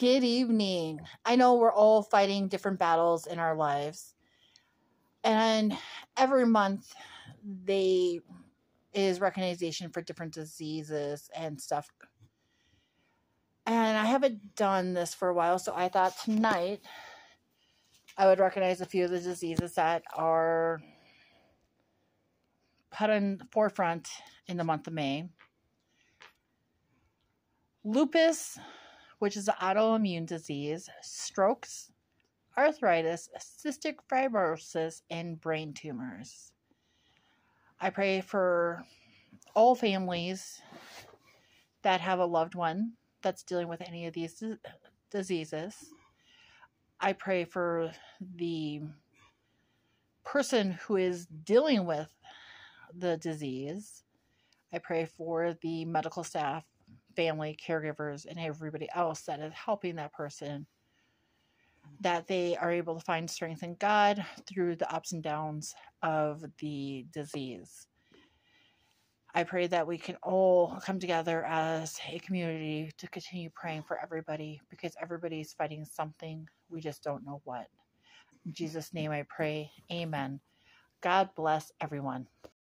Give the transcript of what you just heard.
Good evening. I know we're all fighting different battles in our lives. And every month they is recognition for different diseases and stuff. And I haven't done this for a while, so I thought tonight I would recognize a few of the diseases that are put in the forefront in the month of May. Lupus, which is an autoimmune disease, strokes, arthritis, cystic fibrosis, and brain tumors. I pray for all families that have a loved one that's dealing with any of these diseases. I pray for the person who is dealing with the disease. I pray for the medical staff, family, caregivers, and everybody else that is helping that person that they are able to find strength in God through the ups and downs of the disease. I pray that we can all come together as a community to continue praying for everybody because everybody's fighting something. We just don't know what. In Jesus' name I pray. Amen. God bless everyone.